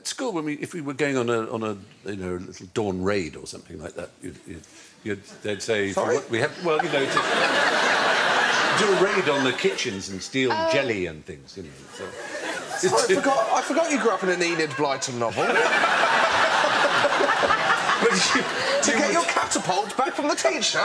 At school, when we, if we were going on a, on a you know, little dawn raid or something like that, you'd, you'd, you'd, they'd say... Sorry? We have, well, you know, to do a raid on the kitchens and steal um, jelly and things, you know. So, I forgot, I forgot you grew up in an Enid Blyton novel. You- to get your catapult back from the teacher.